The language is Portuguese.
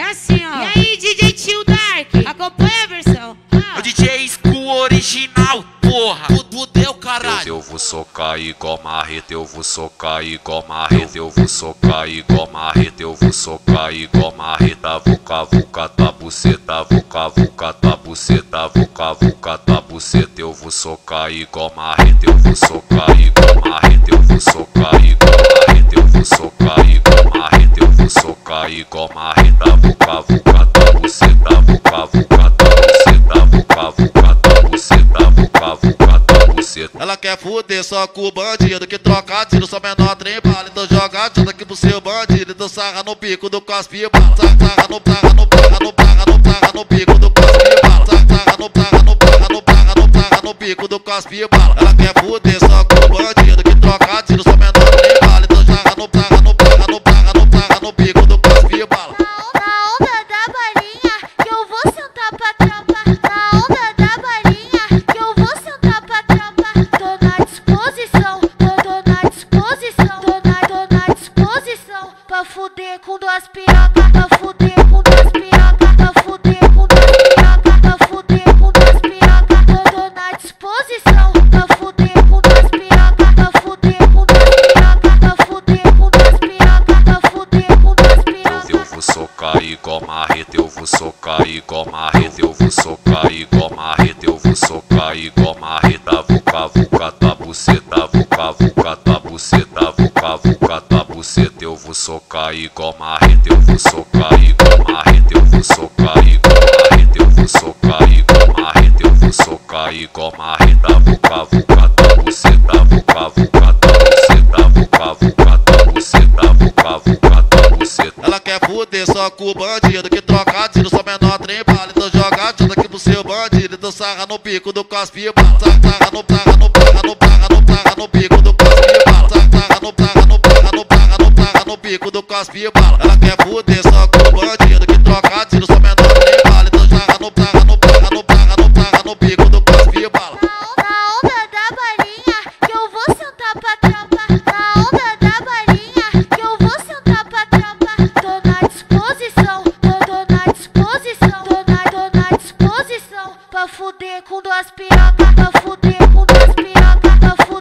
É assim, ó. E aí, DJ Tio Dark? Acompanha a versão. Ah. O DJ School original, porra. Fudeu, caralho. Eu vou socar igual marreta, eu vou socar igual marreta, eu vou socar igual marreta, eu vou socar igual marreta, vou cavucar tua buceta, vou cavucar tua buceta, vou cavucar tua buceta, eu vou socar igual marreta, eu vou socar igual marreta, eu vou socar igual marreta, eu vou socar igual marreta, vou cavucar tua buceta, vou cavucar tua buceta, vou cavucar tua buceta, vou cavucar tua buceta. Ela quer fuder só com o bandido que troca tiro, só menor trem bala. Então joga tiro aqui pro seu bandido, então sarra no pico do cospe bala. Sarra no, sarra no, sarra no, sarra no, sarra no pico do cospe bala. Sarra no, sarra no, sarra no, sarra no, sarra no pico do cospe bala. Ela quer fuder só com o bandido com duas pirocas, pra fuder com duas pirocas, pra fuder com duas pirocas, pra fuder com duas pirocas. Tô, tô na disposição, pra fuder com duas pirocas, pra fuder com duas pirocas, pra fuder com duas pirocas, pra fuder com duas pirocas. Eu vou socar igual marreta, eu vou socar igual marreta, eu vou socar igual marreta, eu vou socar igual marreta, vou cavucar tua buceta, vou cavucar tua buceta, vou cavucar tua buceta, eu vou socar igual marreta, eu vou socar igual marreta, eu vou socar igual marreta, eu vou socar igual marreta, eu vou socar igual marreta, vou cavucar tua buceta, vou cavucar tua buceta, vou cavucar tua buceta, vou cavucar tua buceta. Ela quer fuder só com o bandido que troca tiro, só menor trem bala. Então joga tiro aqui pro seu bandido, então sarra no pico do cospe. Sarra no, sarra no, sarra no, as pibalas. Ela quer fuder só com o bandido que troca tiro, só menor tem bala Então joga no praga, no praga, no praga, no praga, no bico do pras pibalas. Na onda da balinha que eu vou sentar pra trampar Na onda da balinha que eu vou sentar pra trampar Tô na disposição, tô, tô na disposição, tô na, tô na disposição. Pra fuder com duas pirocas, pra fuder com duas pirocas, pra fuder.